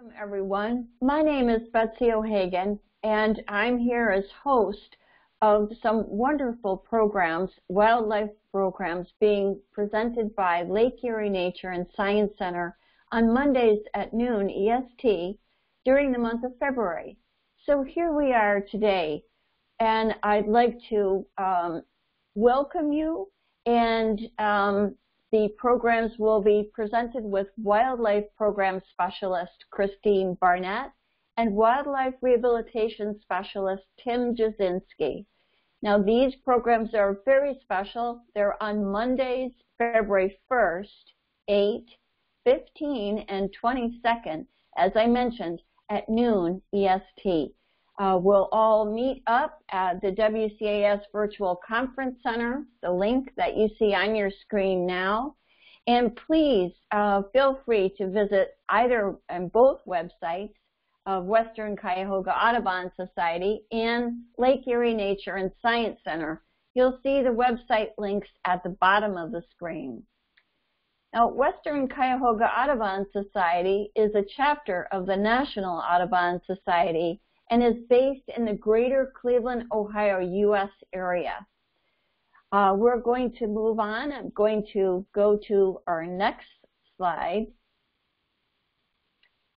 Welcome, everyone. My name is Betsy O'Hagan, and I'm here as host of some wonderful programs, wildlife programs, being presented by Lake Erie Nature and Science Center on Mondays at noon EST during the month of February. So here we are today, and I'd like to um, welcome you and um, the programs will be presented with Wildlife Program Specialist Christine Barnett and Wildlife Rehabilitation Specialist Tim Jasinski. Now these programs are very special. They're on Mondays, February 1st, 8, 15, and 22nd, as I mentioned, at noon EST. Uh, we'll all meet up at the WCAS Virtual Conference Center, the link that you see on your screen now. And please uh, feel free to visit either and both websites of Western Cuyahoga Audubon Society and Lake Erie Nature and Science Center. You'll see the website links at the bottom of the screen. Now, Western Cuyahoga Audubon Society is a chapter of the National Audubon Society and is based in the greater Cleveland, Ohio, U.S. area. Uh, we're going to move on. I'm going to go to our next slide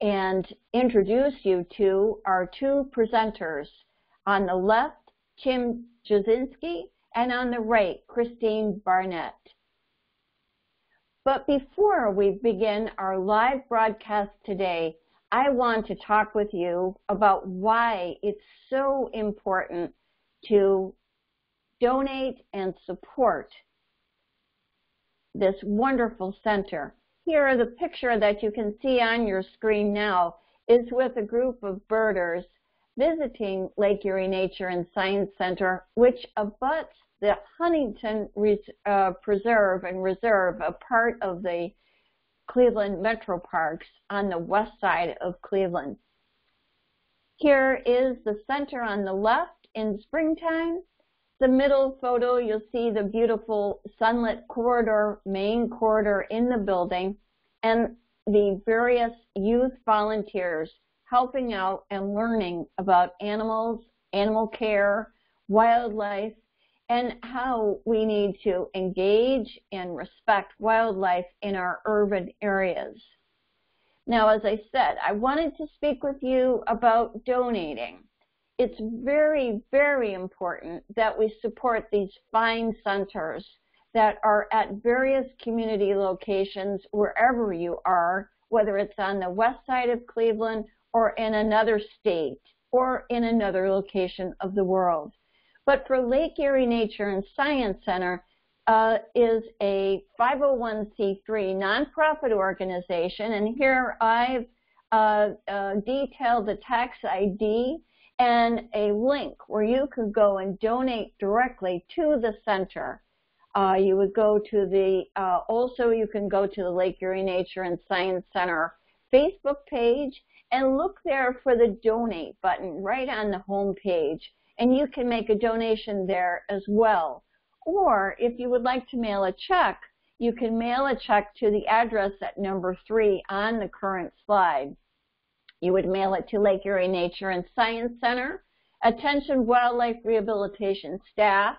and introduce you to our two presenters. On the left, Tim Jasinski, and on the right, Christine Barnett. But before we begin our live broadcast today, I want to talk with you about why it's so important to donate and support this wonderful center. Here, the picture that you can see on your screen now is with a group of birders visiting Lake Erie Nature and Science Center, which abuts the Huntington uh, Preserve and Reserve, a part of the Cleveland Metro Parks on the west side of Cleveland. Here is the center on the left in springtime. The middle photo, you'll see the beautiful sunlit corridor, main corridor in the building, and the various youth volunteers helping out and learning about animals, animal care, wildlife, and how we need to engage and respect wildlife in our urban areas. Now, as I said, I wanted to speak with you about donating. It's very, very important that we support these fine centers that are at various community locations wherever you are, whether it's on the west side of Cleveland or in another state or in another location of the world. But for Lake Erie Nature and Science Center uh, is a 501c3 nonprofit organization, and here I've uh, uh, detailed the tax ID and a link where you could go and donate directly to the center. Uh, you would go to the, uh, also you can go to the Lake Erie Nature and Science Center Facebook page and look there for the donate button right on the home page and you can make a donation there as well. Or if you would like to mail a check, you can mail a check to the address at number three on the current slide. You would mail it to Lake Erie Nature and Science Center, Attention Wildlife Rehabilitation Staff,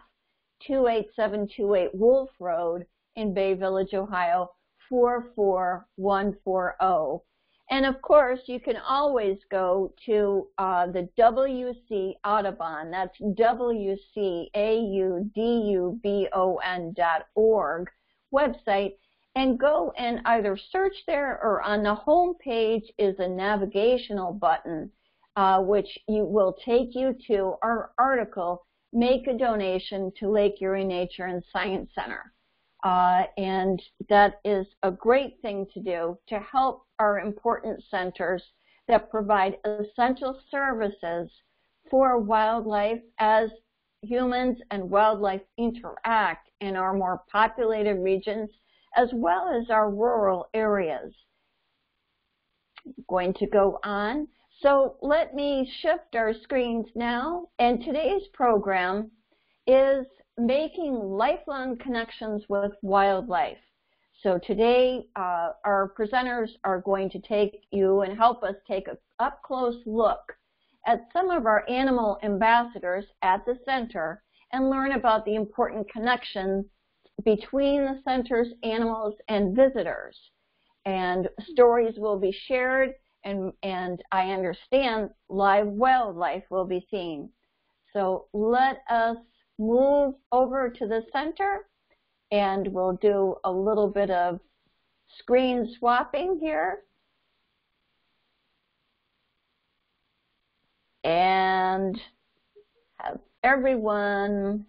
28728 Wolf Road in Bay Village, Ohio, 44140. And of course, you can always go to uh, the WC Audubon, that's W-C-A-U-D-U-B-O-N dot org website, and go and either search there or on the home page is a navigational button, uh, which you will take you to our article, Make a Donation to Lake Erie Nature and Science Center. Uh, and that is a great thing to do to help our important centers that provide essential services for wildlife as humans and wildlife interact in our more populated regions as well as our rural areas. I'm going to go on. So let me shift our screens now. And today's program is making lifelong connections with wildlife. So today, uh, our presenters are going to take you and help us take a up-close look at some of our animal ambassadors at the center and learn about the important connections between the center's animals and visitors. And stories will be shared and, and I understand live wildlife will be seen. So let us move over to the center and we'll do a little bit of screen swapping here. And have everyone,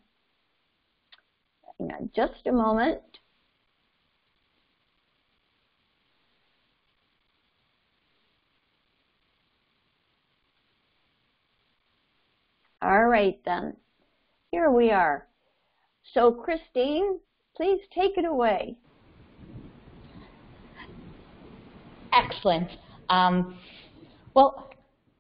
hang on just a moment. All right then, here we are. So Christine, please take it away. Excellent. Um, well,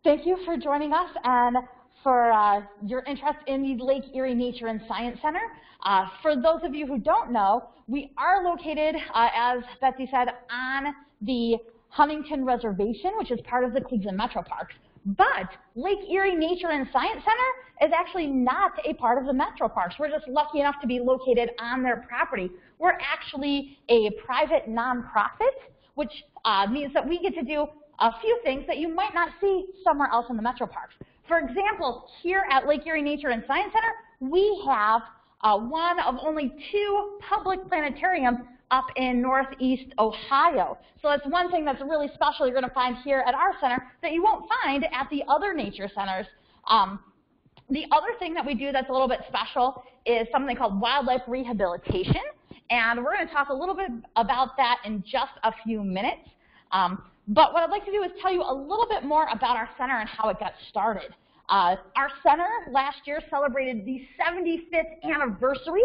thank you for joining us and for uh, your interest in the Lake Erie Nature and Science Center. Uh, for those of you who don't know, we are located, uh, as Betsy said, on the Huntington Reservation, which is part of the Cleveland Metro Parks. But Lake Erie Nature and Science Center is actually not a part of the Metro Parks. We're just lucky enough to be located on their property. We're actually a private nonprofit, which uh, means that we get to do a few things that you might not see somewhere else in the Metro Parks. For example, here at Lake Erie Nature and Science Center, we have uh, one of only two public planetariums up in northeast Ohio. So that's one thing that's really special you're going to find here at our center that you won't find at the other nature centers. Um, the other thing that we do that's a little bit special is something called wildlife rehabilitation. And we're going to talk a little bit about that in just a few minutes. Um, but what I'd like to do is tell you a little bit more about our center and how it got started. Uh, our center last year celebrated the 75th anniversary,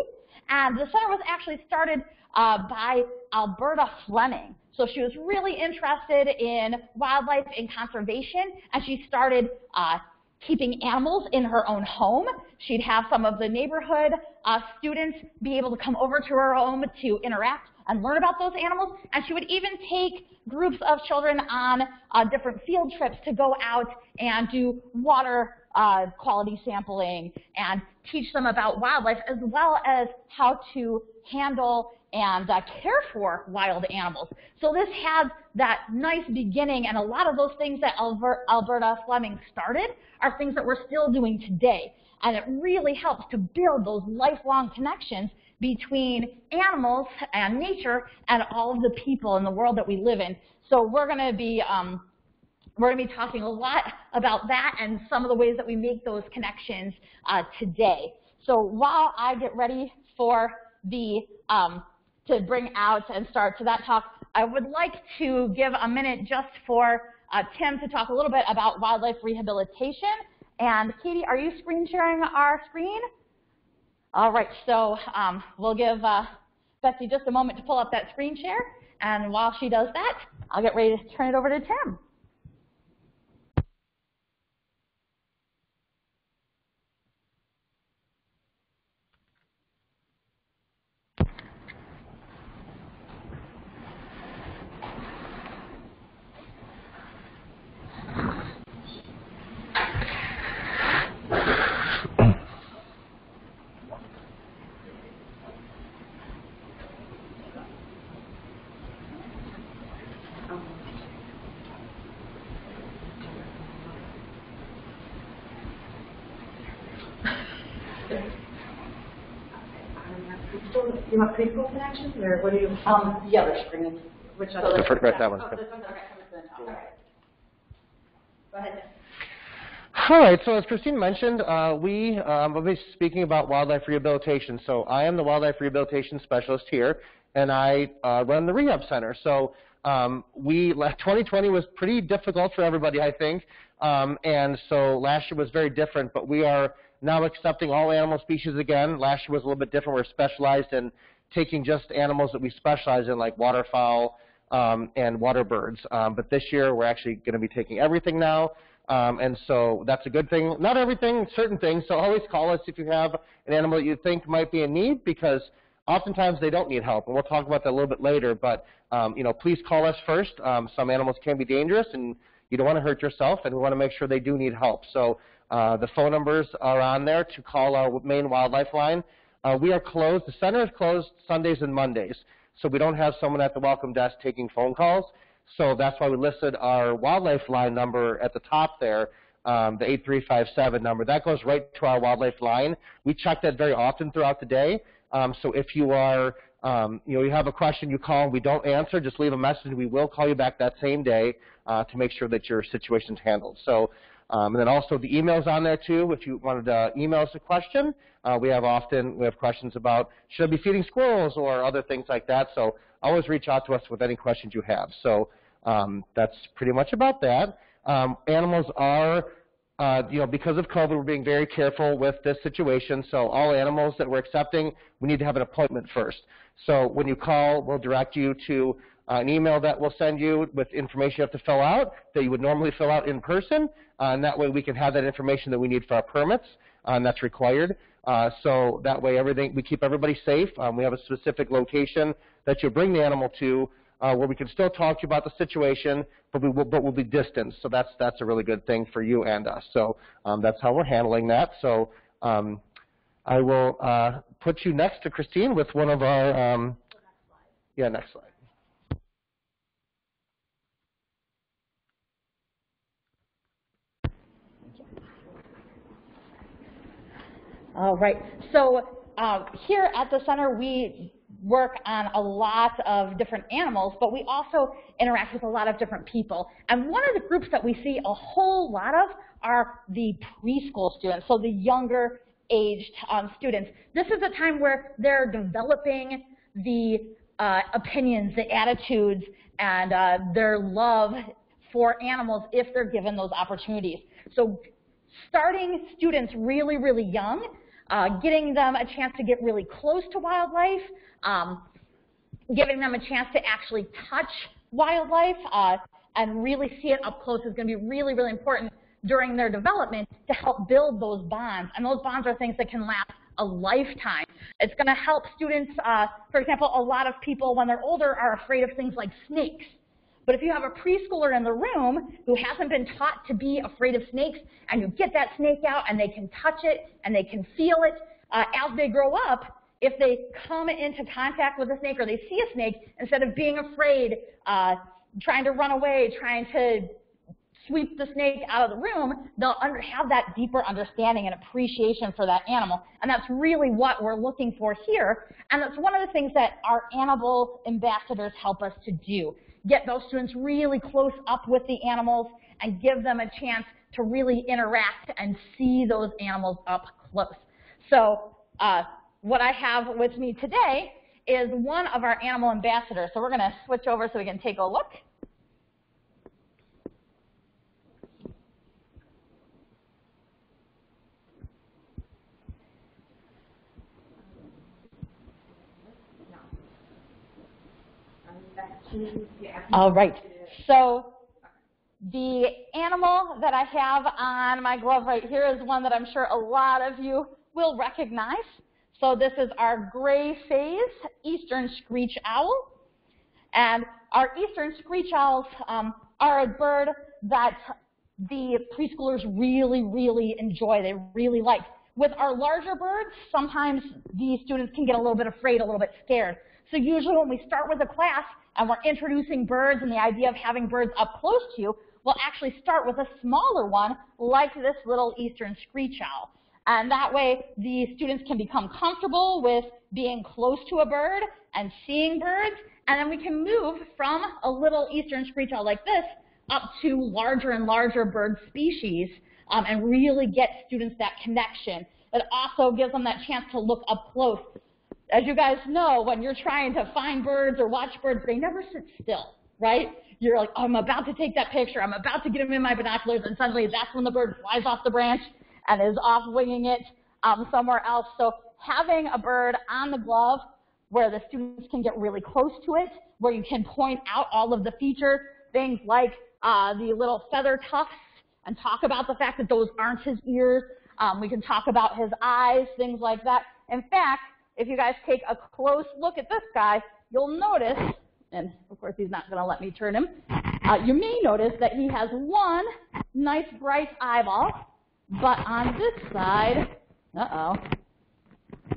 and the center was actually started uh, by Alberta Fleming. So she was really interested in wildlife and conservation, and she started uh, keeping animals in her own home. She'd have some of the neighborhood uh, students be able to come over to her home to interact and learn about those animals, and she would even take groups of children on uh, different field trips to go out and do water uh, quality sampling and teach them about wildlife as well as how to handle and uh, care for wild animals. So this has that nice beginning, and a lot of those things that Alberta Fleming started are things that we're still doing today. And it really helps to build those lifelong connections between animals and nature and all of the people in the world that we live in. So we're going to be um, we're going to be talking a lot about that and some of the ways that we make those connections uh, today. So while I get ready for the um, to bring out and start to that talk, I would like to give a minute just for uh, Tim to talk a little bit about wildlife rehabilitation. And Katie, are you screen sharing our screen? All right, so um, we'll give uh, Betsy just a moment to pull up that screen share. And while she does that, I'll get ready to turn it over to Tim. you want preschool connections, or what do you? Um, the other screen. Which The other? first, right, that one. Oh, this one's okay. Come to the top. Okay. Go ahead. All right, so as Christine mentioned, uh, we um, will be speaking about wildlife rehabilitation. So I am the wildlife rehabilitation specialist here, and I uh, run the rehab center. So um, we 2020 was pretty difficult for everybody, I think, um, and so last year was very different. But we are now accepting all animal species again. Last year was a little bit different. We're specialized in taking just animals that we specialize in, like waterfowl um, and water birds. Um, but this year, we're actually going to be taking everything now. Um, and so that's a good thing. Not everything, certain things. So always call us if you have an animal that you think might be in need because oftentimes they don't need help, and we'll talk about that a little bit later. But um, you know, please call us first. Um, some animals can be dangerous, and you don't want to hurt yourself, and we want to make sure they do need help. So uh, the phone numbers are on there to call our main wildlife line. Uh, we are closed. The center is closed Sundays and Mondays, so we don't have someone at the welcome desk taking phone calls. So that's why we listed our wildlife line number at the top there, um, the 8357 number. That goes right to our wildlife line. We check that very often throughout the day. Um, so if you are, um, you know, you have a question, you call, and we don't answer, just leave a message, we will call you back that same day uh, to make sure that your situation's handled. So, um, and then also the emails on there too. If you wanted to email us a question, uh, we have often we have questions about should I be feeding squirrels or other things like that. So always reach out to us with any questions you have. So um, that's pretty much about that. Um, animals are uh, you know, because of COVID, we're being very careful with this situation. So all animals that we're accepting, we need to have an appointment first. So when you call, we'll direct you to uh, an email that we'll send you with information you have to fill out that you would normally fill out in person. Uh, and that way we can have that information that we need for our permits, uh, and that's required. Uh, so that way everything, we keep everybody safe. Um, we have a specific location that you bring the animal to uh, where we can still talk to you about the situation, but we will, but we'll be distanced. So that's that's a really good thing for you and us. So um, that's how we're handling that. So um, I will uh, put you next to Christine with one of our. Um, yeah, next slide. All right. So uh, here at the center, we work on a lot of different animals, but we also interact with a lot of different people. And one of the groups that we see a whole lot of are the preschool students, so the younger aged um, students. This is a time where they're developing the uh, opinions, the attitudes, and uh, their love for animals if they're given those opportunities. So starting students really, really young uh, getting them a chance to get really close to wildlife, um, giving them a chance to actually touch wildlife uh, and really see it up close is going to be really, really important during their development to help build those bonds. And those bonds are things that can last a lifetime. It's going to help students, uh, for example, a lot of people when they're older are afraid of things like snakes. But if you have a preschooler in the room who hasn't been taught to be afraid of snakes, and you get that snake out and they can touch it and they can feel it, uh, as they grow up, if they come into contact with a snake or they see a snake, instead of being afraid, uh, trying to run away, trying to sweep the snake out of the room, they'll under, have that deeper understanding and appreciation for that animal. And that's really what we're looking for here. And that's one of the things that our animal ambassadors help us to do get those students really close up with the animals and give them a chance to really interact and see those animals up close. So uh, what I have with me today is one of our animal ambassadors. So we're going to switch over so we can take a look. All right. So the animal that I have on my glove right here is one that I'm sure a lot of you will recognize. So this is our gray phase eastern screech owl. And our eastern screech owls um, are a bird that the preschoolers really, really enjoy. They really like. With our larger birds, sometimes the students can get a little bit afraid, a little bit scared. So usually when we start with a class, and we're introducing birds and the idea of having birds up close to you, we'll actually start with a smaller one like this little eastern screech owl. And that way the students can become comfortable with being close to a bird and seeing birds, and then we can move from a little eastern screech owl like this up to larger and larger bird species um, and really get students that connection. It also gives them that chance to look up close as you guys know, when you're trying to find birds or watch birds, they never sit still, right? You're like, oh, I'm about to take that picture. I'm about to get them in my binoculars, and suddenly that's when the bird flies off the branch and is off winging it um, somewhere else. So having a bird on the glove where the students can get really close to it, where you can point out all of the features, things like uh, the little feather tufts, and talk about the fact that those aren't his ears. Um, we can talk about his eyes, things like that. In fact, if you guys take a close look at this guy, you'll notice, and of course he's not going to let me turn him, uh, you may notice that he has one nice bright eyeball, but on this side, uh-oh,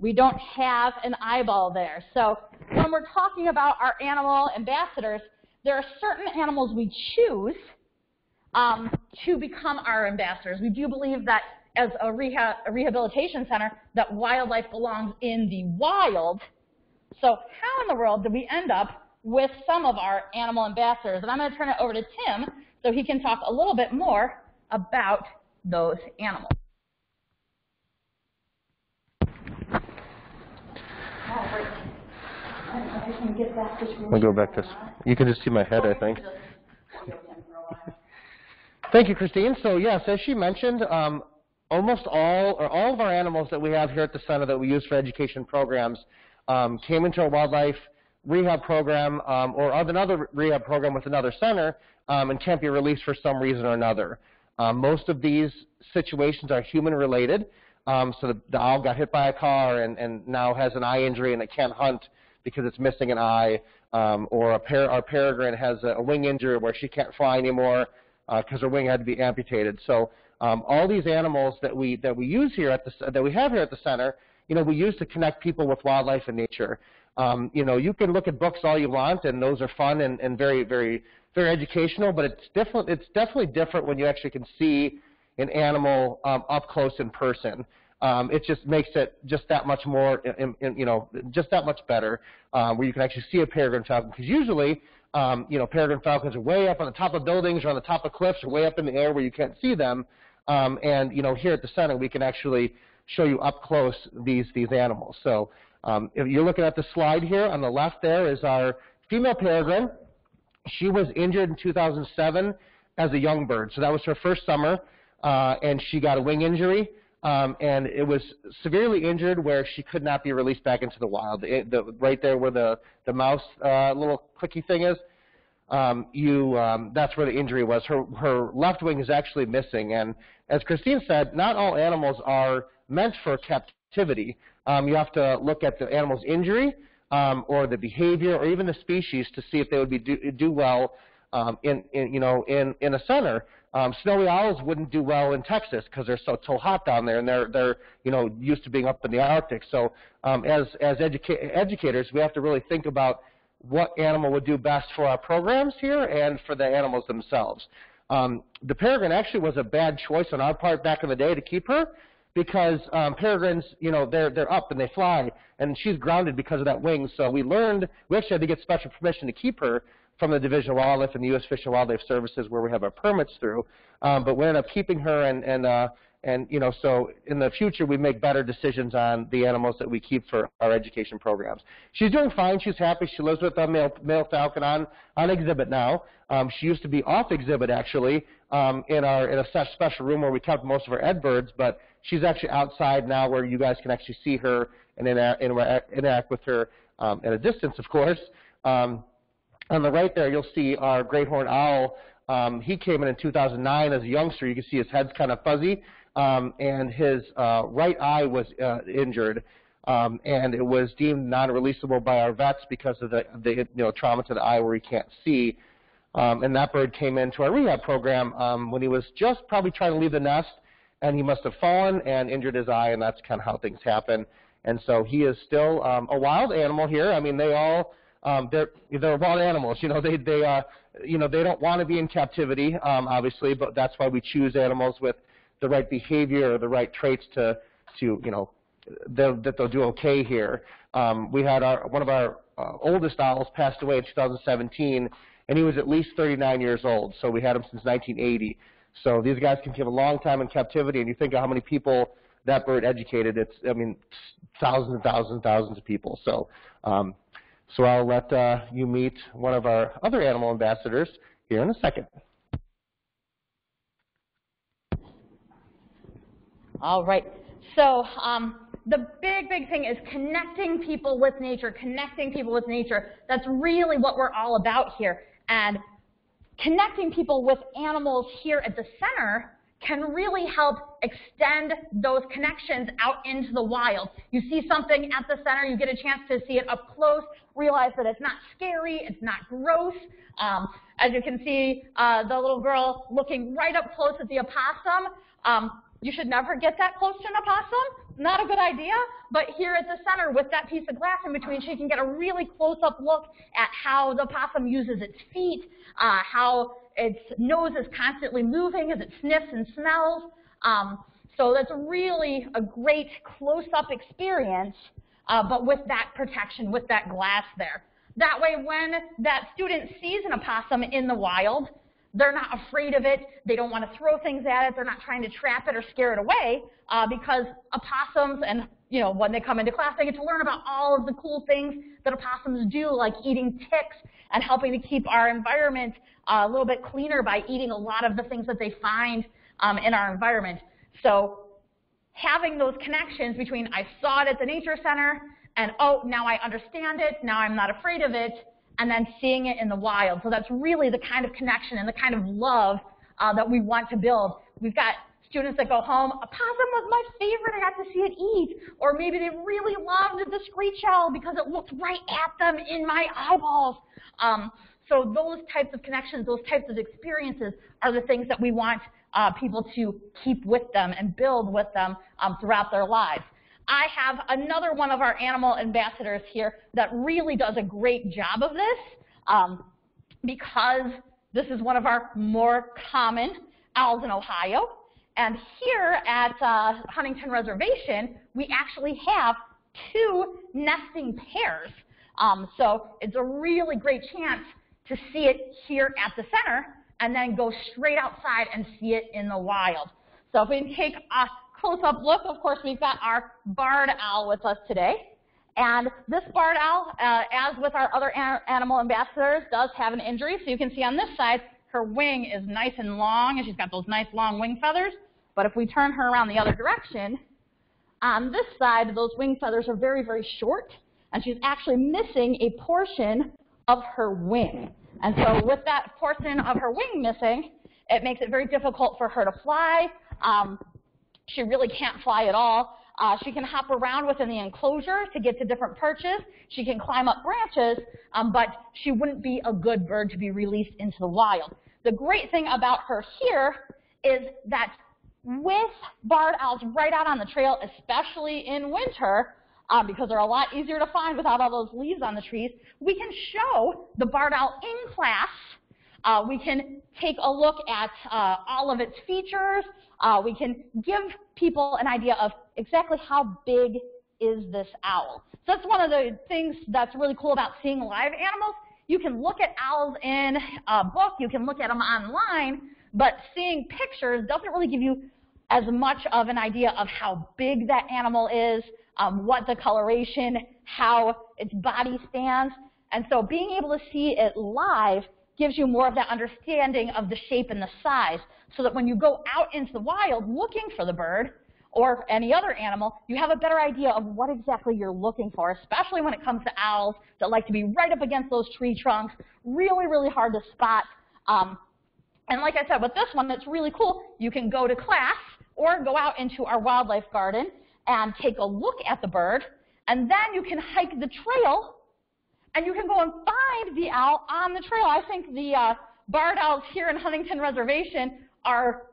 we don't have an eyeball there. So when we're talking about our animal ambassadors, there are certain animals we choose um, to become our ambassadors. We do believe that as a, rehab, a rehabilitation center, that wildlife belongs in the wild. So how in the world did we end up with some of our animal ambassadors? And I'm going to turn it over to Tim so he can talk a little bit more about those animals. I'll go back to this. You can just see my head, I think. Thank you, Christine. So yes, as she mentioned, um, almost all or all of our animals that we have here at the center that we use for education programs um, came into our wildlife rehab program um, or another rehab program with another center um, and can't be released for some reason or another. Um, most of these situations are human related. Um, so the, the, owl got hit by a car and, and, now has an eye injury and it can't hunt because it's missing an eye. Um, or par our peregrine has a, a, wing injury where she can't fly anymore because uh, her wing had to be amputated. So um, all these animals that we that we use here at the that we have here at the center, you know, we use to connect people with wildlife and nature. Um, you know, you can look at books all you want, and those are fun and, and very, very, very educational. But it's different. It's definitely different when you actually can see an animal um, up close in person. Um, it just makes it just that much more, in, in, you know, just that much better, uh, where you can actually see a peregrine falcon. Because usually, um, you know, peregrine falcons are way up on the top of buildings or on the top of cliffs or way up in the air where you can't see them. Um, and you know, here at the center, we can actually show you up close these these animals. So um, if you're looking at the slide here, on the left there is our female peregrine. She was injured in 2007 as a young bird. So that was her first summer, uh, and she got a wing injury. Um, and it was severely injured where she could not be released back into the wild. It, the, right there where the, the mouse uh, little clicky thing is, um, you, um, that's where the injury was. Her, her left wing is actually missing. And as Christine said, not all animals are meant for captivity. Um, you have to look at the animal's injury um, or the behavior or even the species to see if they would be do, do well um, in, in, you know, in, in a center. Um, snowy owls wouldn't do well in Texas because they're so, so hot down there, and they're, they're you know, used to being up in the Arctic. So um, as, as educa educators, we have to really think about what animal would do best for our programs here and for the animals themselves. Um, the peregrine actually was a bad choice on our part back in the day to keep her because um, peregrines, you know, they're they're up and they fly, and she's grounded because of that wing. So we learned we actually had to get special permission to keep her from the Division of Wildlife and the U.S. Fish and Wildlife Services, where we have our permits through. Um, but we ended up keeping her, and and uh, and you know, so in the future we make better decisions on the animals that we keep for our education programs. She's doing fine. She's happy. She lives with a male, male falcon on on exhibit now. Um, she used to be off exhibit actually um, in our in a special room where we kept most of our ed birds, but she's actually outside now where you guys can actually see her and interact, interact with her um, at a distance, of course. Um, on the right there, you'll see our great horned owl. Um, he came in in 2009 as a youngster. You can see his head's kind of fuzzy, um, and his uh, right eye was uh, injured. Um, and it was deemed non-releasable by our vets because of the, the you know, trauma to the eye where he can't see. Um, and that bird came into our rehab program um, when he was just probably trying to leave the nest, and he must have fallen and injured his eye, and that's kind of how things happen. And so he is still um, a wild animal here. I mean, they all um, they're they're wild animals. You know, they they uh, you know they don't want to be in captivity, um, obviously, but that's why we choose animals with the right behavior or the right traits to to you know they'll, that they'll do okay here. Um, we had our one of our uh, oldest owls passed away in 2017 and he was at least 39 years old. So we had him since 1980. So these guys can live a long time in captivity, and you think of how many people that bird educated. It's, I mean, thousands and thousands and thousands of people. So, um, so I'll let uh, you meet one of our other animal ambassadors here in a second. All right. So um, the big, big thing is connecting people with nature, connecting people with nature. That's really what we're all about here. And connecting people with animals here at the center can really help extend those connections out into the wild. You see something at the center, you get a chance to see it up close, realize that it's not scary, it's not gross. Um, as you can see, uh, the little girl looking right up close at the opossum. Um, you should never get that close to an opossum. Not a good idea. But here at the center with that piece of glass in between, she can get a really close-up look at how the opossum uses its feet, uh, how its nose is constantly moving as it sniffs and smells. Um, so that's really a great close-up experience, uh, but with that protection, with that glass there. That way when that student sees an opossum in the wild, they're not afraid of it. They don't want to throw things at it. They're not trying to trap it or scare it away uh, because opossums and, you know, when they come into class, they get to learn about all of the cool things that opossums do, like eating ticks and helping to keep our environment uh, a little bit cleaner by eating a lot of the things that they find um, in our environment. So having those connections between I saw it at the Nature Center and, oh, now I understand it, now I'm not afraid of it, and then seeing it in the wild. So that's really the kind of connection and the kind of love uh, that we want to build. We've got students that go home, a possum was my favorite, I got to see it eat. Or maybe they really loved the screech owl because it looked right at them in my eyeballs. Um, so those types of connections, those types of experiences are the things that we want uh, people to keep with them and build with them um, throughout their lives. I have another one of our animal ambassadors here that really does a great job of this um, because this is one of our more common owls in Ohio. And here at uh, Huntington Reservation, we actually have two nesting pairs. Um, so it's a really great chance to see it here at the center and then go straight outside and see it in the wild. So if we take a close-up look, of course, we've got our barred owl with us today. And this barred owl, uh, as with our other animal ambassadors, does have an injury. So you can see on this side, her wing is nice and long, and she's got those nice long wing feathers. But if we turn her around the other direction, on this side, those wing feathers are very, very short, and she's actually missing a portion of her wing. And so with that portion of her wing missing, it makes it very difficult for her to fly. Um, she really can't fly at all. Uh, she can hop around within the enclosure to get to different perches. She can climb up branches, um, but she wouldn't be a good bird to be released into the wild. The great thing about her here is that with barred owls right out on the trail, especially in winter, um, because they're a lot easier to find without all those leaves on the trees, we can show the barred owl in class. Uh, we can take a look at uh, all of its features. Uh, we can give people an idea of exactly how big is this owl. So that's one of the things that's really cool about seeing live animals. You can look at owls in a book, you can look at them online, but seeing pictures doesn't really give you as much of an idea of how big that animal is, um, what the coloration, how its body stands. And so being able to see it live gives you more of that understanding of the shape and the size so that when you go out into the wild looking for the bird or any other animal, you have a better idea of what exactly you're looking for, especially when it comes to owls that like to be right up against those tree trunks, really, really hard to spot. Um, and like I said, with this one, that's really cool. You can go to class or go out into our wildlife garden and take a look at the bird, and then you can hike the trail, and you can go and find the owl on the trail. I think the uh, barred owls here in Huntington Reservation are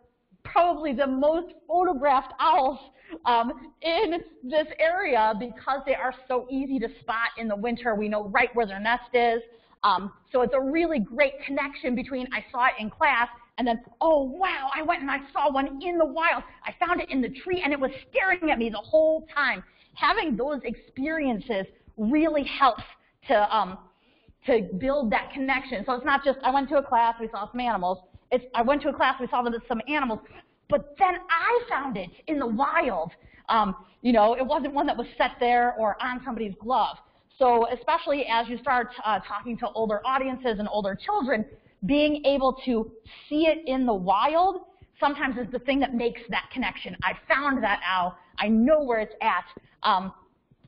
probably the most photographed owls um, in this area because they are so easy to spot in the winter. We know right where their nest is. Um, so it's a really great connection between I saw it in class and then, oh, wow, I went and I saw one in the wild. I found it in the tree, and it was staring at me the whole time. Having those experiences really helps to, um, to build that connection. So it's not just, I went to a class, we saw some animals. It's, I went to a class, we saw some animals, but then I found it in the wild. Um, you know, it wasn't one that was set there or on somebody's glove. So especially as you start uh, talking to older audiences and older children, being able to see it in the wild sometimes is the thing that makes that connection. I found that owl. I know where it's at. Um,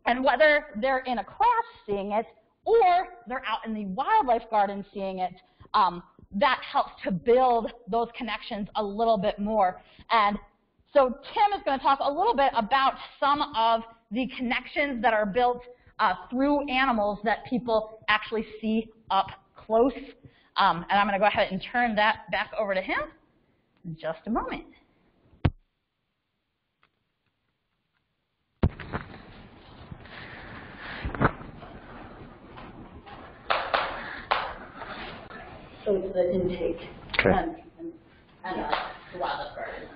and whether they're in a class seeing it or they're out in the wildlife garden seeing it, um, that helps to build those connections a little bit more. And so Tim is going to talk a little bit about some of the connections that are built uh, through animals that people actually see up close. Um, and I'm going to go ahead and turn that back over to him in just a moment. So it's the intake. Okay. And, and, and uh, the wildlife garden.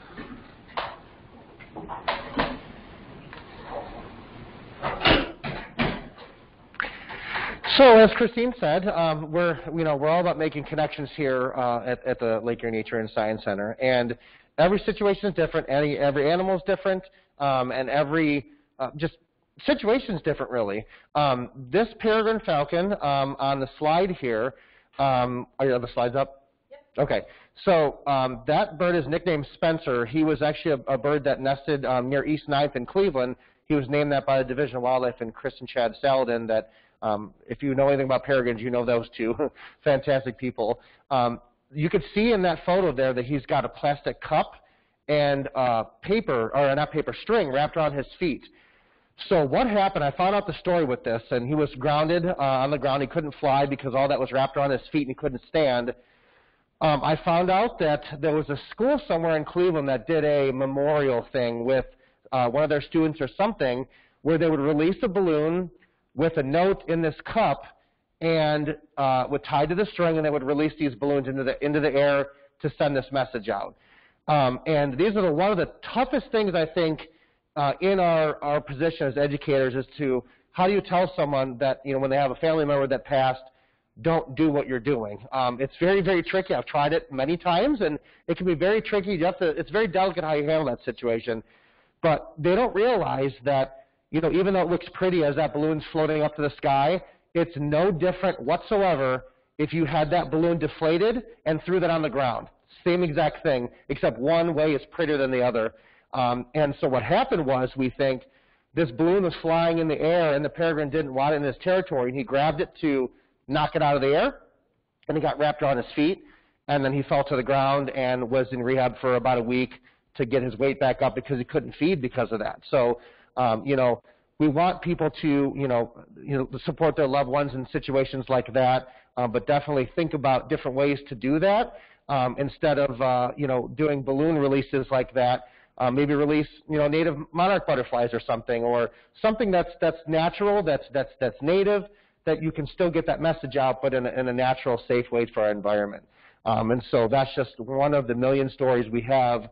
So as Christine said, um, we're you know we're all about making connections here uh, at, at the Lake Erie Nature and Science Center, and every situation is different. Any every animal is different, um, and every uh, just situation is different really. Um, this peregrine falcon um, on the slide here, um, are the slides up? Okay, so um, that bird is nicknamed Spencer. He was actually a, a bird that nested um, near East 9th in Cleveland. He was named that by the Division of Wildlife and Chris and Chad Saladin that um, if you know anything about peregrines, you know those two fantastic people. Um, you could see in that photo there that he's got a plastic cup and uh, paper, or not paper, string wrapped around his feet. So what happened, I found out the story with this, and he was grounded uh, on the ground. He couldn't fly because all that was wrapped around his feet and he couldn't stand. Um, I found out that there was a school somewhere in Cleveland that did a memorial thing with uh, one of their students or something where they would release a balloon with a note in this cup and uh, would tie to the string, and they would release these balloons into the into the air to send this message out. Um, and these are the, one of the toughest things I think uh, in our our position as educators is to how do you tell someone that you know when they have a family member that passed, don't do what you're doing. Um, it's very very tricky. I've tried it many times, and it can be very tricky. You have to, it's very delicate how you handle that situation. But they don't realize that you know, even though it looks pretty as that balloon's floating up to the sky, it's no different whatsoever if you had that balloon deflated and threw that on the ground. Same exact thing, except one way is prettier than the other. Um, and so what happened was, we think, this balloon was flying in the air and the peregrine didn't want it in his territory, and he grabbed it to knock it out of the air, and he got wrapped around his feet, and then he fell to the ground and was in rehab for about a week to get his weight back up because he couldn't feed because of that. So um, you know, we want people to, you know, you know, support their loved ones in situations like that, uh, but definitely think about different ways to do that um, instead of, uh, you know, doing balloon releases like that. Uh, maybe release, you know, native monarch butterflies or something, or something that's that's natural, that's that's that's native, that you can still get that message out, but in a, in a natural, safe way for our environment. Um, and so that's just one of the million stories we have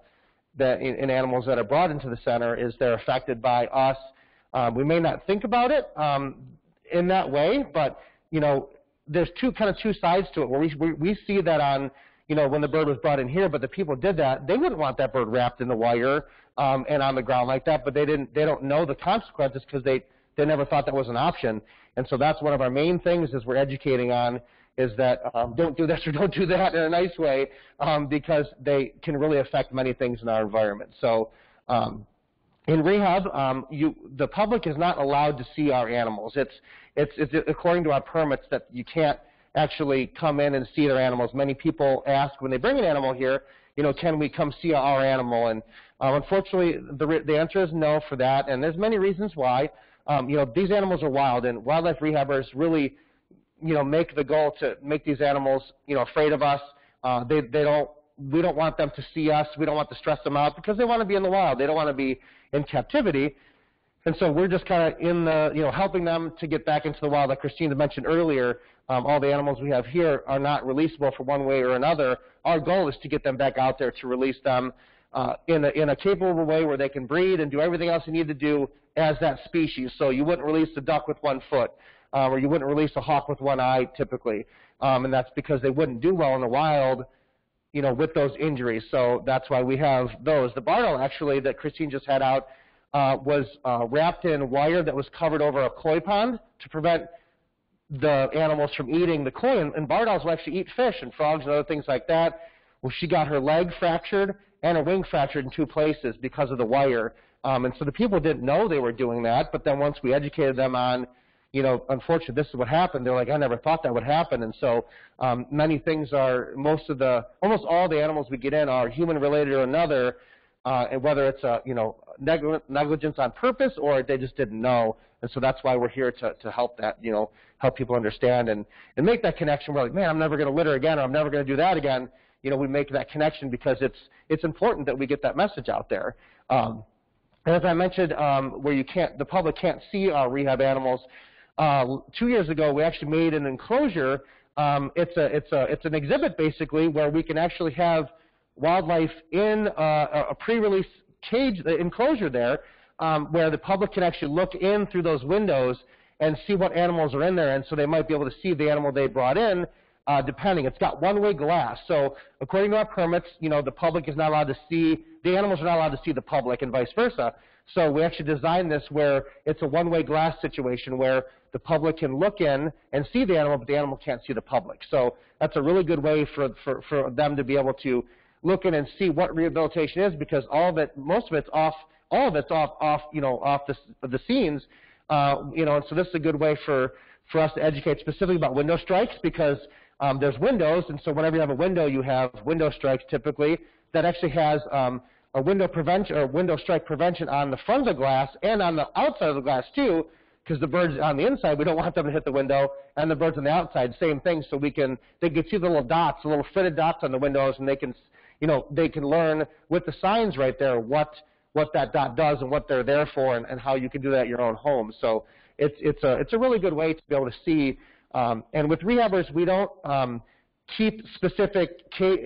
that in, in, animals that are brought into the center is they're affected by us. Um, we may not think about it um, in that way, but you know, there's two kind of two sides to it. Where we, we we see that on you know when the bird was brought in here, but the people did that. They wouldn't want that bird wrapped in the wire um, and on the ground like that, but they didn't. They don't know the consequences because they they never thought that was an option. And so that's one of our main things is we're educating on is that um, don't do this or don't do that in a nice way um, because they can really affect many things in our environment. So um, in rehab, um, you, the public is not allowed to see our animals. It's, it's, it's according to our permits that you can't actually come in and see their animals. Many people ask when they bring an animal here, you know, can we come see our animal? And uh, unfortunately, the, the answer is no for that, and there's many reasons why. Um, you know, these animals are wild, and wildlife rehabbers really you know, make the goal to make these animals, you know, afraid of us. Uh, they, they don't, we don't want them to see us. We don't want to stress them out because they want to be in the wild. They don't want to be in captivity. And so we're just kind of in the, you know, helping them to get back into the wild. Like Christina mentioned earlier, um, all the animals we have here are not releasable for one way or another. Our goal is to get them back out there to release them uh, in, a, in a capable way where they can breed and do everything else they need to do as that species. So you wouldn't release the duck with one foot um, or you wouldn't release a hawk with one eye typically, um, and that's because they wouldn't do well in the wild, you know, with those injuries. So that's why we have those. The Owl actually that Christine just had out uh, was uh, wrapped in wire that was covered over a koi pond to prevent the animals from eating the koi. And, and Owls will actually eat fish and frogs and other things like that. Well, she got her leg fractured and her wing fractured in two places because of the wire. Um, and so the people didn't know they were doing that, but then once we educated them on you know, unfortunately, this is what happened. They're like, I never thought that would happen. And so um, many things are, most of the, almost all the animals we get in are human related or another, uh, and whether it's a, you know, negligence on purpose or they just didn't know. And so that's why we're here to, to help that, you know, help people understand and, and make that connection. We're like, man, I'm never going to litter again or I'm never going to do that again. You know, we make that connection because it's, it's important that we get that message out there. Um, and as I mentioned, um, where you can't, the public can't see our rehab animals, uh, two years ago, we actually made an enclosure. Um, it's a it's a it's an exhibit basically where we can actually have wildlife in uh, a pre-release cage the enclosure there, um, where the public can actually look in through those windows and see what animals are in there, and so they might be able to see the animal they brought in. Uh, depending, it's got one-way glass. So according to our permits, you know the public is not allowed to see the animals are not allowed to see the public, and vice versa. So we actually designed this where it's a one-way glass situation where the public can look in and see the animal, but the animal can't see the public. So that's a really good way for, for, for them to be able to look in and see what rehabilitation is because all of it, most of it's off, all of it's off, off you know, off the, the scenes. Uh, you know, and so this is a good way for, for us to educate specifically about window strikes because um, there's windows, and so whenever you have a window, you have window strikes typically that actually has um, a window prevention or window strike prevention on the front of the glass and on the outside of the glass too, because the birds on the inside, we don't want them to hit the window, and the birds on the outside, same thing. So we can, they can see the little dots, the little fitted dots on the windows, and they can, you know, they can learn with the signs right there what what that dot does and what they're there for, and, and how you can do that at your own home. So it's it's a it's a really good way to be able to see. Um, and with rehabbers, we don't um, keep specific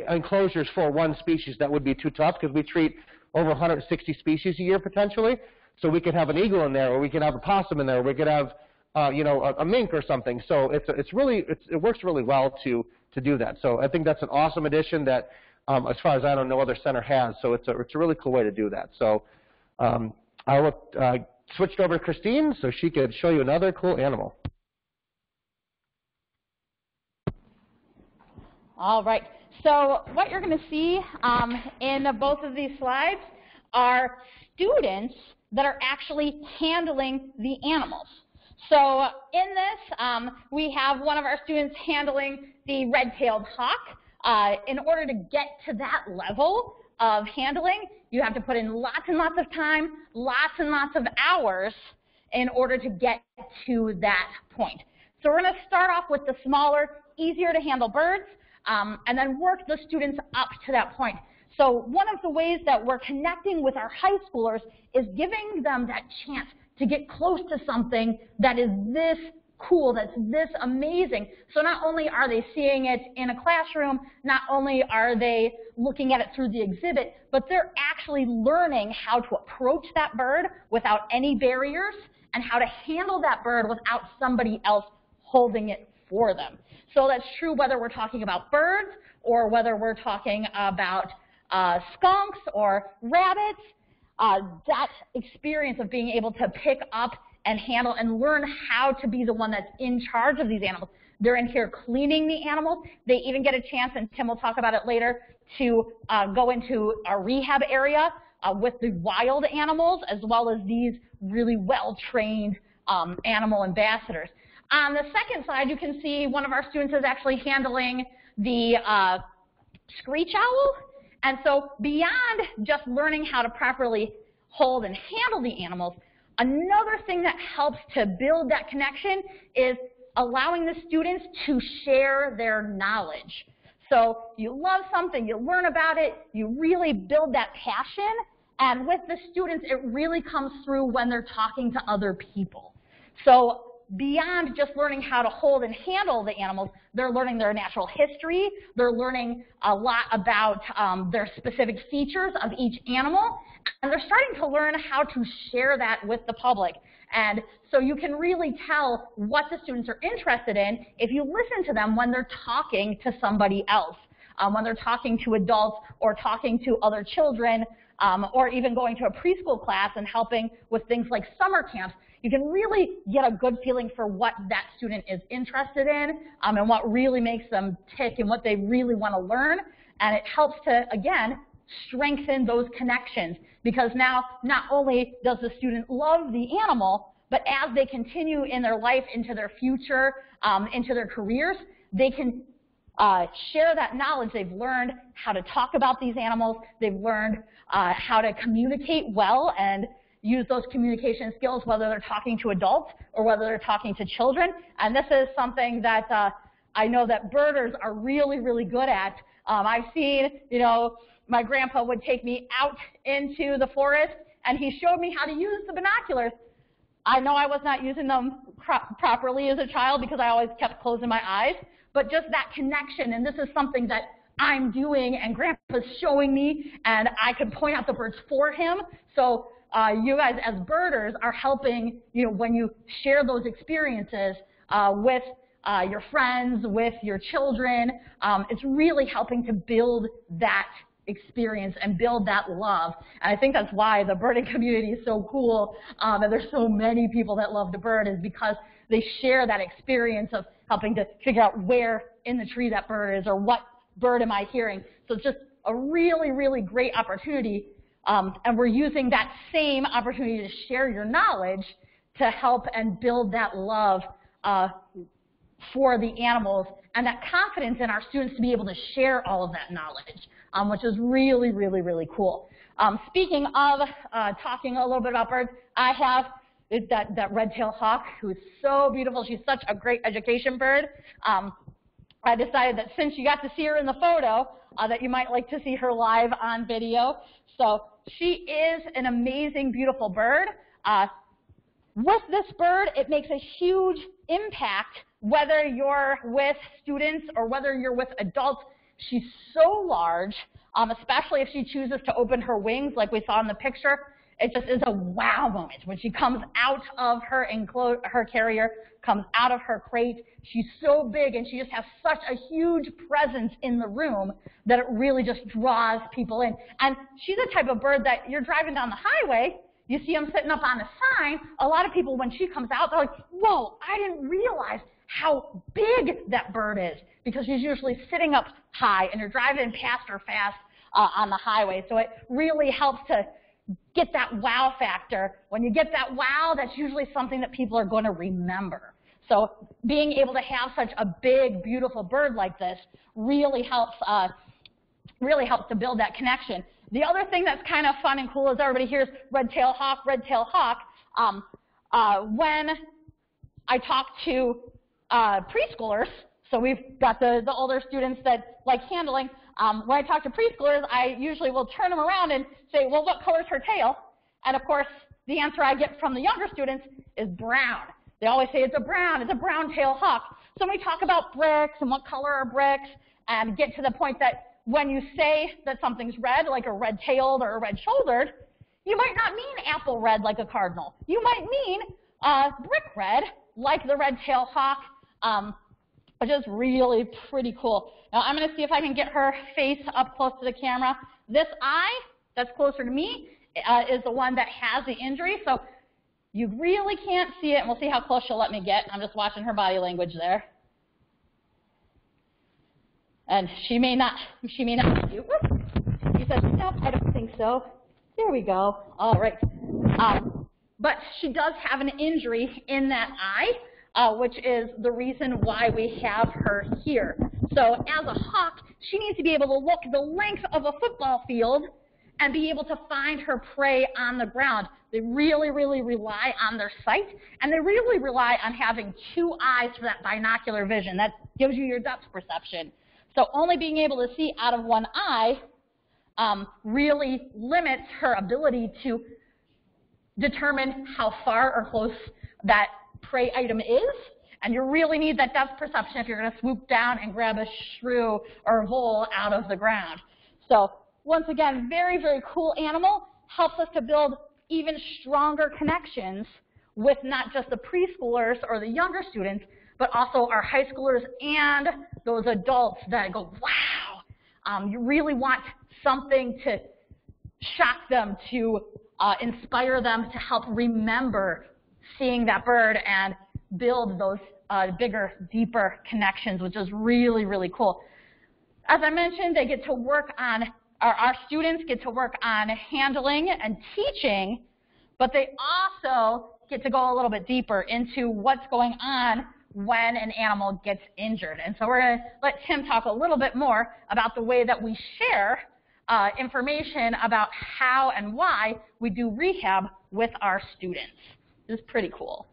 enclosures for one species. That would be too tough because we treat over 160 species a year potentially. So we could have an eagle in there, or we could have a possum in there, or we could have, uh, you know, a, a, mink or something. So it's it's really it's, it works really well to to do that. So I think that's an awesome addition that, um, as far as I know, no other center has. So it's a it's a really cool way to do that. So um, I will uh, switch over to Christine so she could show you another cool animal. All right. So what you're going to see um, in both of these slides are students that are actually handling the animals. So in this, um, we have one of our students handling the red-tailed hawk. Uh, in order to get to that level of handling, you have to put in lots and lots of time, lots and lots of hours in order to get to that point. So we're going to start off with the smaller, easier to handle birds, um, and then work the students up to that point. So one of the ways that we're connecting with our high schoolers is giving them that chance to get close to something that is this cool, that's this amazing. So not only are they seeing it in a classroom, not only are they looking at it through the exhibit, but they're actually learning how to approach that bird without any barriers and how to handle that bird without somebody else holding it for them. So that's true whether we're talking about birds or whether we're talking about uh, skunks or rabbits, uh, that experience of being able to pick up and handle and learn how to be the one that's in charge of these animals. They're in here cleaning the animals. They even get a chance, and Tim will talk about it later, to uh, go into a rehab area uh, with the wild animals as well as these really well-trained um, animal ambassadors. On the second side, you can see one of our students is actually handling the uh, screech owl. And so beyond just learning how to properly hold and handle the animals, another thing that helps to build that connection is allowing the students to share their knowledge. So you love something, you learn about it, you really build that passion, and with the students, it really comes through when they're talking to other people. So beyond just learning how to hold and handle the animals, they're learning their natural history, they're learning a lot about um, their specific features of each animal, and they're starting to learn how to share that with the public. And so you can really tell what the students are interested in if you listen to them when they're talking to somebody else, um, when they're talking to adults or talking to other children, um, or even going to a preschool class and helping with things like summer camps you can really get a good feeling for what that student is interested in um, and what really makes them tick and what they really want to learn. And it helps to, again, strengthen those connections because now not only does the student love the animal, but as they continue in their life into their future, um, into their careers, they can uh, share that knowledge. They've learned how to talk about these animals. They've learned uh, how to communicate well and use those communication skills, whether they're talking to adults or whether they're talking to children. And this is something that uh, I know that birders are really, really good at. Um, I've seen, you know, my grandpa would take me out into the forest and he showed me how to use the binoculars. I know I was not using them pro properly as a child because I always kept closing my eyes, but just that connection, and this is something that I'm doing and grandpa's showing me and I could point out the birds for him. So uh, you guys as birders are helping, you know, when you share those experiences uh, with uh, your friends, with your children, um, it's really helping to build that experience and build that love. And I think that's why the birding community is so cool um, and there's so many people that love to bird is because they share that experience of helping to figure out where in the tree that bird is or what bird am I hearing. So it's just a really, really great opportunity um, and we're using that same opportunity to share your knowledge to help and build that love uh, for the animals and that confidence in our students to be able to share all of that knowledge, um, which is really, really, really cool. Um, speaking of uh, talking a little bit about birds, I have that, that red-tailed hawk who is so beautiful. She's such a great education bird. Um, I decided that since you got to see her in the photo, uh, that you might like to see her live on video. So she is an amazing, beautiful bird. Uh, with this bird, it makes a huge impact whether you're with students or whether you're with adults. She's so large, um, especially if she chooses to open her wings like we saw in the picture. It just is a wow moment when she comes out of her enclosure, her carrier, comes out of her crate. She's so big and she just has such a huge presence in the room that it really just draws people in. And she's the type of bird that you're driving down the highway, you see them sitting up on a sign. A lot of people, when she comes out, they're like, whoa, I didn't realize how big that bird is because she's usually sitting up high and you're driving past her fast uh, on the highway. So it really helps to get that wow factor. When you get that wow, that's usually something that people are going to remember. So being able to have such a big, beautiful bird like this really helps, uh, really helps to build that connection. The other thing that's kind of fun and cool is everybody hears red-tailed hawk, red-tailed hawk. Um, uh, when I talk to uh, preschoolers, so we've got the, the older students that like handling, um, when I talk to preschoolers, I usually will turn them around and say, well, what color is her tail? And of course, the answer I get from the younger students is brown. They always say it's a brown, it's a brown tail hawk. So when we talk about bricks and what color are bricks and get to the point that when you say that something's red, like a red-tailed or a red-shouldered, you might not mean apple red like a cardinal. You might mean uh, brick red like the red-tailed hawk, um, which is really pretty cool. Now I'm going to see if I can get her face up close to the camera. This eye that's closer to me uh, is the one that has the injury. So you really can't see it, and we'll see how close she'll let me get. I'm just watching her body language there. And she may not, she may not you. She says, no, I don't think so. There we go. All right. Um, but she does have an injury in that eye, uh, which is the reason why we have her here. So as a hawk, she needs to be able to look the length of a football field and be able to find her prey on the ground. They really, really rely on their sight, and they really rely on having two eyes for that binocular vision. That gives you your depth perception. So only being able to see out of one eye um, really limits her ability to determine how far or close that prey item is. And you really need that depth perception if you're going to swoop down and grab a shrew or a vole out of the ground. So once again, very, very cool animal, helps us to build even stronger connections with not just the preschoolers or the younger students, but also our high schoolers and those adults that go, wow, um, you really want something to shock them, to uh, inspire them to help remember seeing that bird and build those uh, bigger, deeper connections, which is really, really cool. As I mentioned, they get to work on our, our students get to work on handling and teaching but they also get to go a little bit deeper into what's going on when an animal gets injured. And so we're going to let Tim talk a little bit more about the way that we share uh, information about how and why we do rehab with our students. Is pretty cool.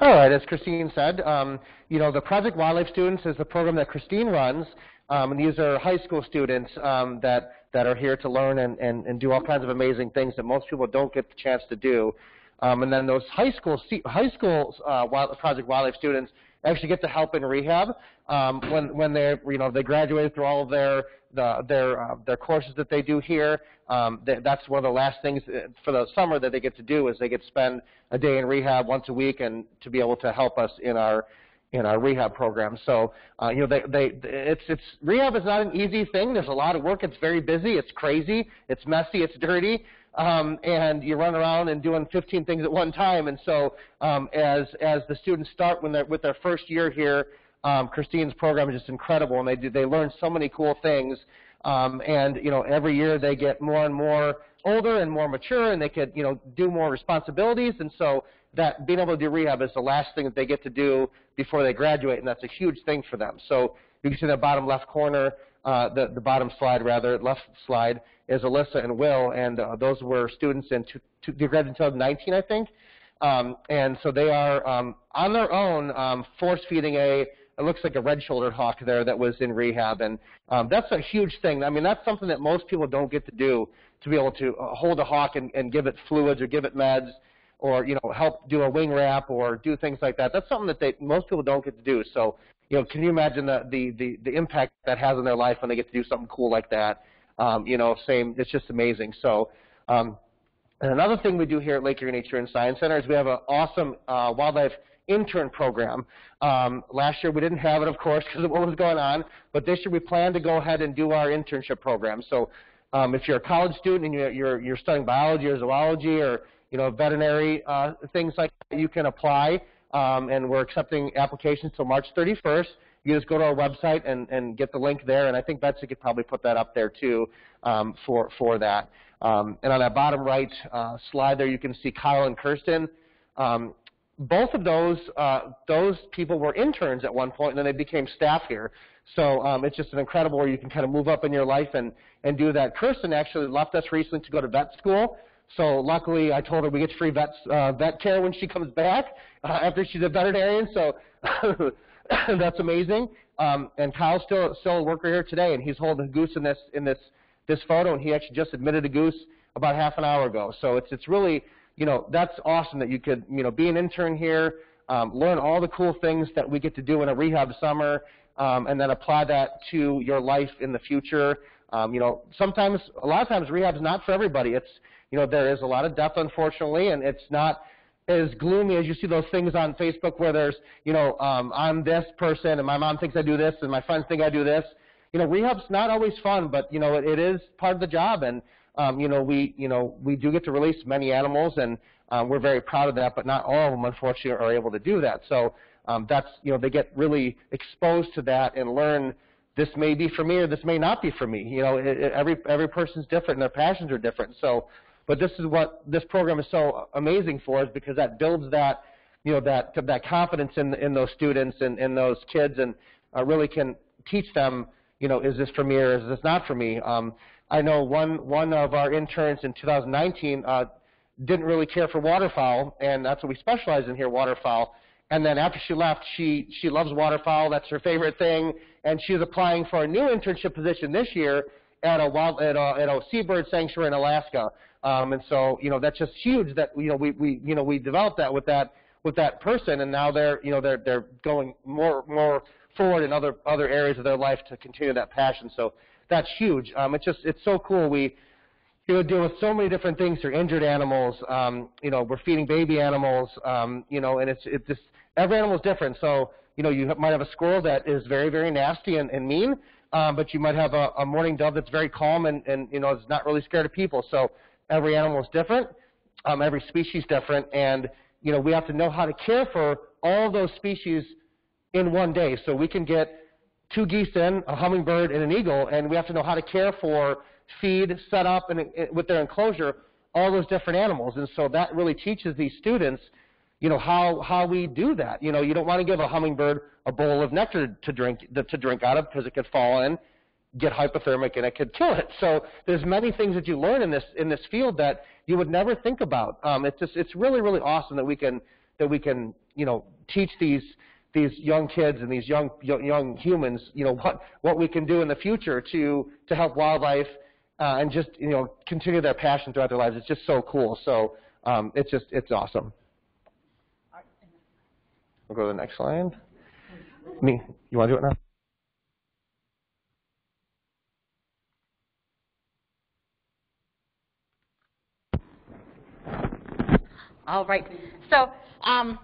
All right, as Christine said, um, you know, the Project Wildlife Students is the program that Christine runs, um, and these are high school students um, that, that are here to learn and, and, and do all kinds of amazing things that most people don't get the chance to do. Um, and then those high school high school uh, wild, Project Wildlife students actually get to help in rehab um, when when they you know they graduated through all of their the, their uh, their courses that they do here. Um, they, that's one of the last things uh, for the summer that they get to do is they get to spend a day in rehab once a week and to be able to help us in our in our rehab program. So uh, you know they they it's it's rehab is not an easy thing. There's a lot of work. It's very busy. It's crazy. It's messy. It's dirty um, and you run around and doing 15 things at one time. And so um, as, as the students start when they're, with their first year here, um, Christine's program is just incredible, and they, do, they learn so many cool things. Um, and, you know, every year they get more and more older and more mature, and they could, you know, do more responsibilities. And so that being able to do rehab is the last thing that they get to do before they graduate, and that's a huge thing for them. So you can see in the bottom left corner, uh, the, the bottom slide rather, left slide, is Alyssa and Will, and uh, those were students in two, two, they graduated in 2019, I think. Um, and so they are um, on their own um, force feeding a it looks like a red-shouldered hawk there that was in rehab, and um, that's a huge thing. I mean, that's something that most people don't get to do to be able to uh, hold a hawk and, and give it fluids or give it meds, or you know help do a wing wrap or do things like that. That's something that they most people don't get to do. So you know, can you imagine the the the, the impact that has on their life when they get to do something cool like that? Um, you know, same, it's just amazing. So, um, and another thing we do here at Lake Erie Nature and Science Center is we have an awesome uh, wildlife intern program. Um, last year we didn't have it, of course, because of what was going on, but this year we plan to go ahead and do our internship program. So um, if you're a college student and you're, you're, you're, studying biology or zoology or you know veterinary uh, things like that, you can apply, um, and we're accepting applications till March 31st you just go to our website and, and get the link there, and I think Betsy could probably put that up there too um, for, for that. Um, and on that bottom right uh, slide there, you can see Kyle and Kirsten. Um, both of those, uh, those people were interns at one point, and then they became staff here. So um, it's just an incredible where you can kind of move up in your life and, and do that. Kirsten actually left us recently to go to vet school. So luckily, I told her we get free vet, uh, vet care when she comes back uh, after she's a veterinarian. So that's amazing. Um, and Kyle's still still a worker here today, and he's holding a goose in this in this this photo, and he actually just admitted a goose about half an hour ago. So it's it's really you know that's awesome that you could you know be an intern here, um, learn all the cool things that we get to do in a rehab summer, um, and then apply that to your life in the future. Um, you know, sometimes a lot of times rehab is not for everybody. It's you know there is a lot of death unfortunately, and it's not as gloomy as you see those things on Facebook where there's, you know, um, I'm this person and my mom thinks I do this and my friends think I do this. You know, rehab's not always fun, but you know, it, it is part of the job, and um, you know, we, you know, we do get to release many animals, and um, we're very proud of that. But not all of them, unfortunately, are able to do that. So um, that's, you know, they get really exposed to that and learn this may be for me or this may not be for me. You know, it, it, every every person's different and their passions are different. So but this is what this program is so amazing for is because that builds that, you know, that, that confidence in, in those students and in those kids and uh, really can teach them, you know, is this for me or is this not for me? Um, I know one, one of our interns in 2019 uh, didn't really care for waterfowl, and that's what we specialize in here, waterfowl. And then after she left, she, she loves waterfowl. That's her favorite thing. And she's applying for a new internship position this year at a, wild, at a, at a seabird sanctuary in Alaska. Um, and so, you know, that's just huge that, you know, we, we, you know, we developed that with that, with that person and now they're, you know, they're, they're going more, more forward in other, other areas of their life to continue that passion. So that's huge. Um, it's just, it's so cool. We, you know, deal with so many different things. They're injured animals. Um, you know, we're feeding baby animals. Um, you know, and it's, it's just, every animal is different. So, you know, you might have a squirrel that is very, very nasty and, and mean, um, but you might have a, a mourning dove that's very calm and, and, you know, is not really scared of people. So Every animal is different. Um, every species is different, and you know we have to know how to care for all those species in one day. So we can get two geese in, a hummingbird, and an eagle, and we have to know how to care for, feed, set up, and with their enclosure, all those different animals. And so that really teaches these students, you know, how, how we do that. You know, you don't want to give a hummingbird a bowl of nectar to drink, to drink out of because it could fall in, get hypothermic, and it could kill it. So there's many things that you learn in this, in this field that you would never think about. Um, it's just, it's really, really awesome that we can, that we can, you know, teach these, these young kids and these young, young humans, you know, what, what we can do in the future to, to help wildlife uh, and just you know continue their passion throughout their lives. It's just so cool. So um, it's just it's awesome. We'll go to the next slide. Me, you want to do it now? All right. So um,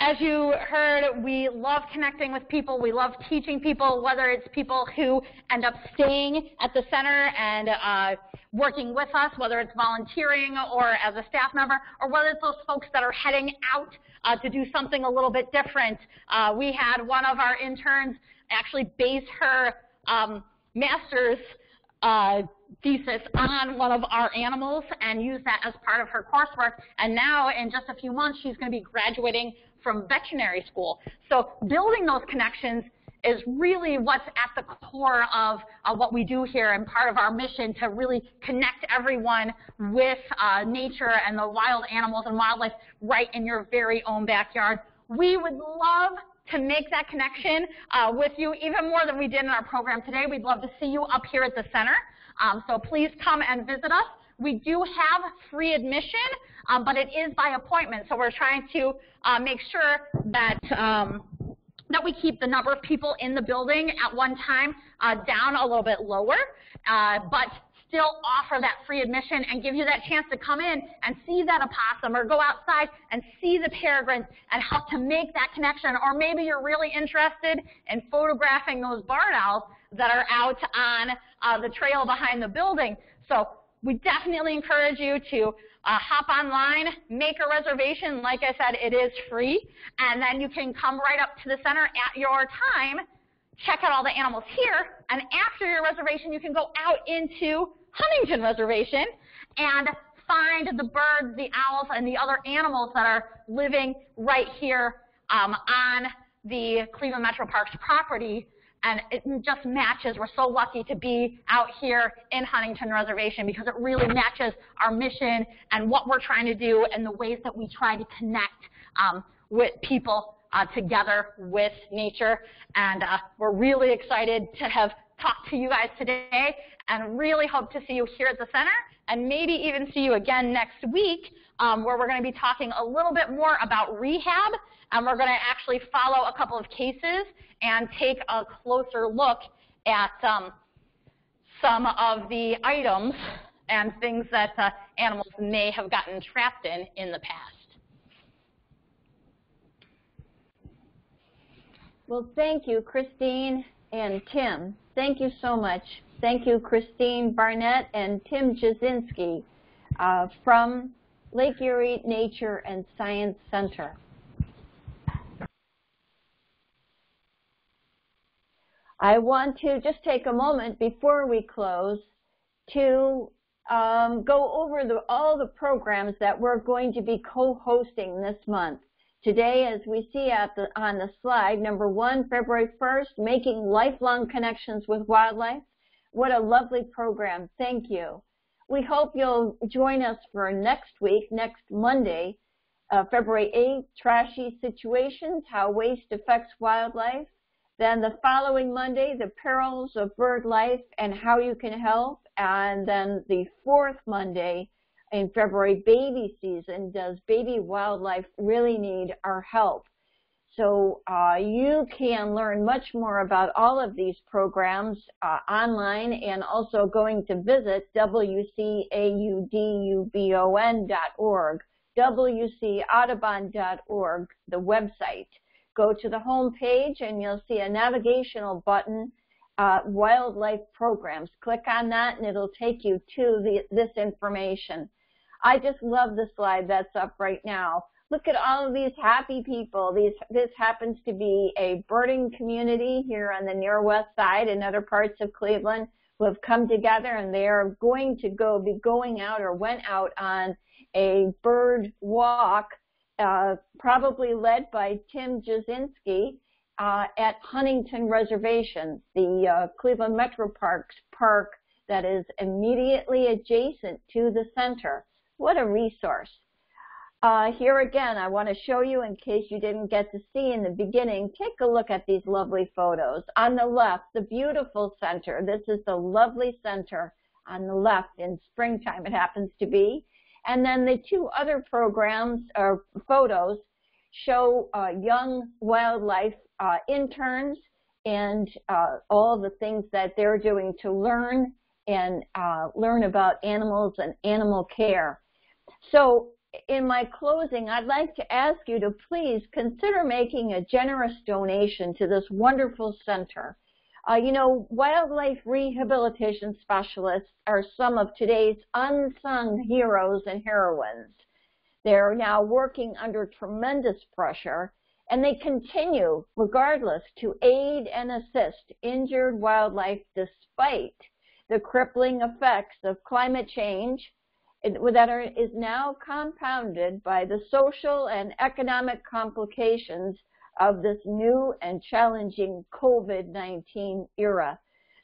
as you heard, we love connecting with people. We love teaching people, whether it's people who end up staying at the center and uh, working with us, whether it's volunteering or as a staff member, or whether it's those folks that are heading out uh, to do something a little bit different. Uh, we had one of our interns actually base her um, master's uh, thesis on one of our animals and use that as part of her coursework. And now, in just a few months, she's going to be graduating from veterinary school. So building those connections is really what's at the core of uh, what we do here and part of our mission to really connect everyone with uh, nature and the wild animals and wildlife right in your very own backyard. We would love to make that connection uh, with you even more than we did in our program today. We'd love to see you up here at the center. Um, so please come and visit us. We do have free admission, um, but it is by appointment. So we're trying to uh, make sure that um, that we keep the number of people in the building at one time uh, down a little bit lower, uh, but still offer that free admission and give you that chance to come in and see that opossum or go outside and see the peregrines and help to make that connection. Or maybe you're really interested in photographing those barn owls that are out on uh, the trail behind the building. So we definitely encourage you to uh, hop online, make a reservation. Like I said, it is free. And then you can come right up to the center at your time, check out all the animals here, and after your reservation, you can go out into Huntington Reservation and find the birds, the owls, and the other animals that are living right here um, on the Cleveland Metroparks property and it just matches. We're so lucky to be out here in Huntington Reservation because it really matches our mission and what we're trying to do and the ways that we try to connect um, with people uh, together with nature. And uh, we're really excited to have talked to you guys today and really hope to see you here at the center and maybe even see you again next week um, where we're going to be talking a little bit more about rehab and we're going to actually follow a couple of cases and take a closer look at um, some of the items and things that uh, animals may have gotten trapped in in the past. Well, thank you, Christine and Tim. Thank you so much. Thank you, Christine Barnett and Tim Jasinski uh, from Lake Erie Nature and Science Center. I want to just take a moment before we close to um, go over the, all the programs that we're going to be co-hosting this month. Today, as we see the, on the slide, number one, February 1st, Making Lifelong Connections with Wildlife. What a lovely program. Thank you. We hope you'll join us for next week, next Monday, uh, February 8th, Trashy Situations, How Waste Affects Wildlife. Then the following Monday, the perils of bird life and how you can help. And then the fourth Monday in February, baby season. Does baby wildlife really need our help? So uh, you can learn much more about all of these programs uh, online and also going to visit wcaudubon.org, wcaudubon.org, the website go to the home page and you'll see a navigational button, uh, wildlife programs. Click on that and it'll take you to the, this information. I just love the slide that's up right now. Look at all of these happy people. These, this happens to be a birding community here on the near west side and other parts of Cleveland who have come together and they are going to go be going out or went out on a bird walk, uh, probably led by Tim Jasinski uh, at Huntington Reservation, the uh, Cleveland Metroparks park that is immediately adjacent to the center. What a resource. Uh, here again, I want to show you, in case you didn't get to see in the beginning, take a look at these lovely photos. On the left, the beautiful center. This is the lovely center on the left in springtime, it happens to be. And then the two other programs or photos show uh, young wildlife uh, interns and uh, all the things that they're doing to learn and uh, learn about animals and animal care. So in my closing, I'd like to ask you to please consider making a generous donation to this wonderful center. Uh, you know, wildlife rehabilitation specialists are some of today's unsung heroes and heroines. They're now working under tremendous pressure, and they continue, regardless, to aid and assist injured wildlife despite the crippling effects of climate change, that are, is now compounded by the social and economic complications of this new and challenging COVID-19 era.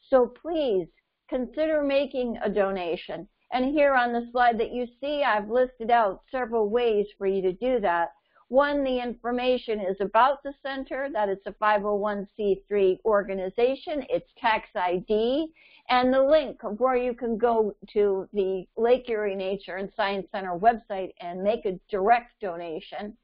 So please consider making a donation. And here on the slide that you see, I've listed out several ways for you to do that. One, the information is about the center, that it's a 501c3 organization, it's tax ID, and the link of where you can go to the Lake Erie Nature and Science Center website and make a direct donation.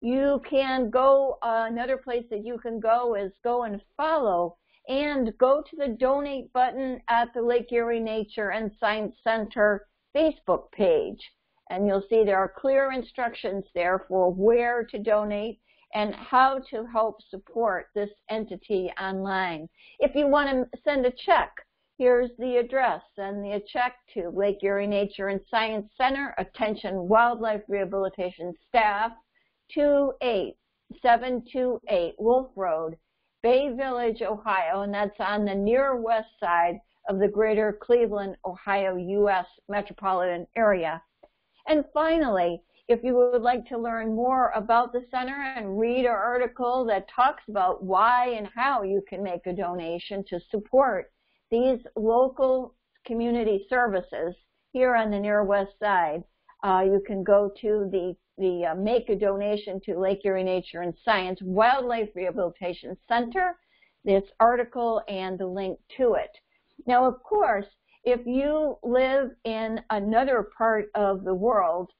You can go, uh, another place that you can go is go and follow and go to the donate button at the Lake Erie Nature and Science Center Facebook page and you'll see there are clear instructions there for where to donate and how to help support this entity online. If you want to send a check, here's the address. Send the check to Lake Erie Nature and Science Center, attention Wildlife Rehabilitation Staff, 28728 Wolf Road, Bay Village, Ohio, and that's on the near west side of the greater Cleveland, Ohio, U.S. metropolitan area. And finally, if you would like to learn more about the center and read our article that talks about why and how you can make a donation to support these local community services here on the near west side, uh, you can go to the, the uh, Make a Donation to Lake Erie Nature and Science Wildlife Rehabilitation Center, this article and the link to it. Now, of course, if you live in another part of the world,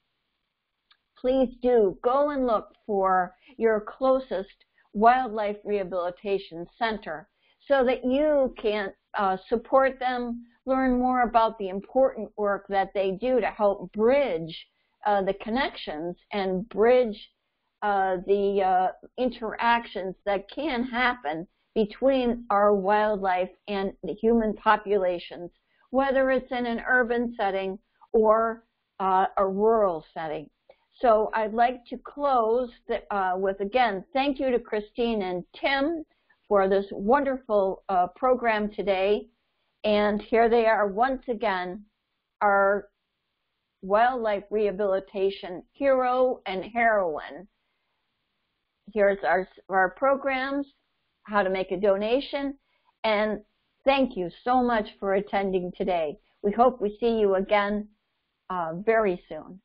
please do go and look for your closest wildlife rehabilitation center so that you can uh, support them, learn more about the important work that they do to help bridge uh, the connections and bridge uh, the uh, interactions that can happen between our wildlife and the human populations whether it's in an urban setting or uh, a rural setting. So I'd like to close the, uh, with, again, thank you to Christine and Tim for this wonderful uh, program today. And here they are once again, our wildlife rehabilitation hero and heroine. Here's our, our programs, how to make a donation, and Thank you so much for attending today. We hope we see you again uh, very soon.